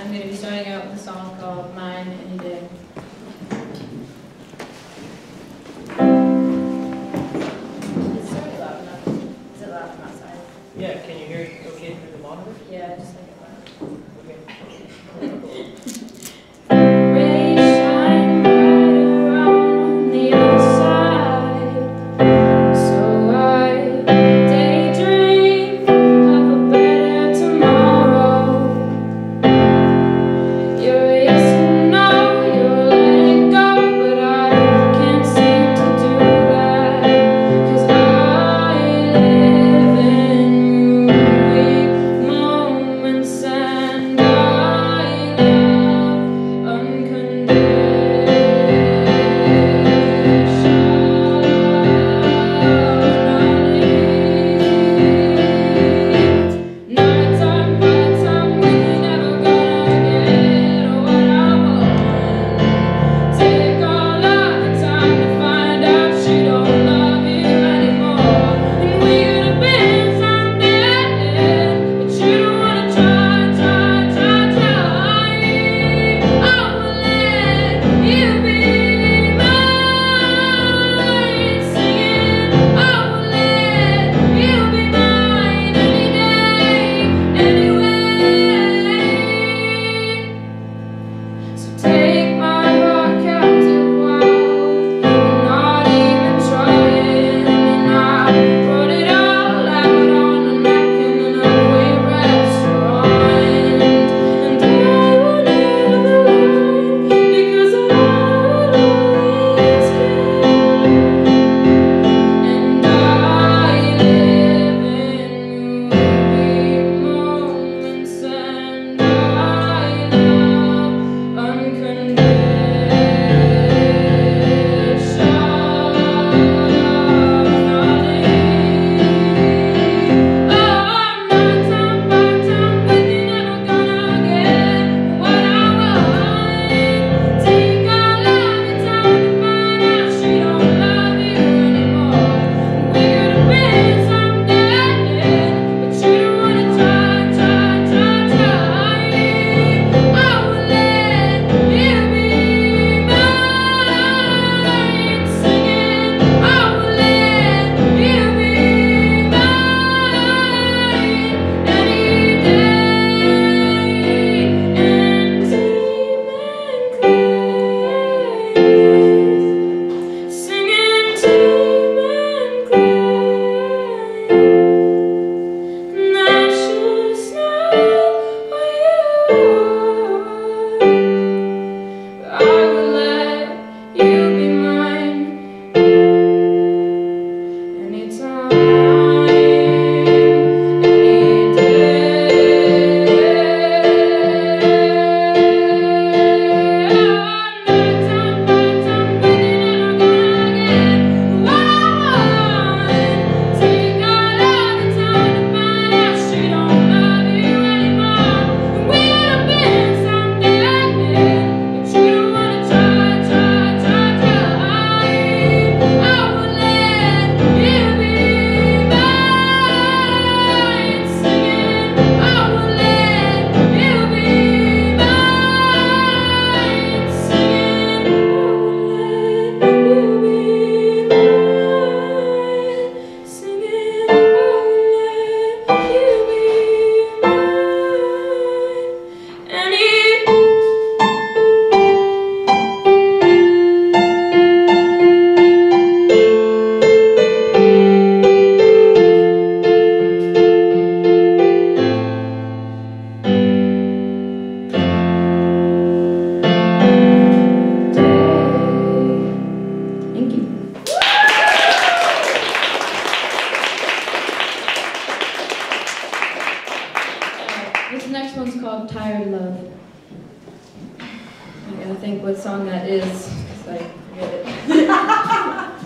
I'm going to be starting out with a song called Mine Any Day. Is it loud enough. Is it loud from outside? Yeah, can you hear it okay through the monitor? Yeah, just like I love. I gotta think what song that is, because I forget it.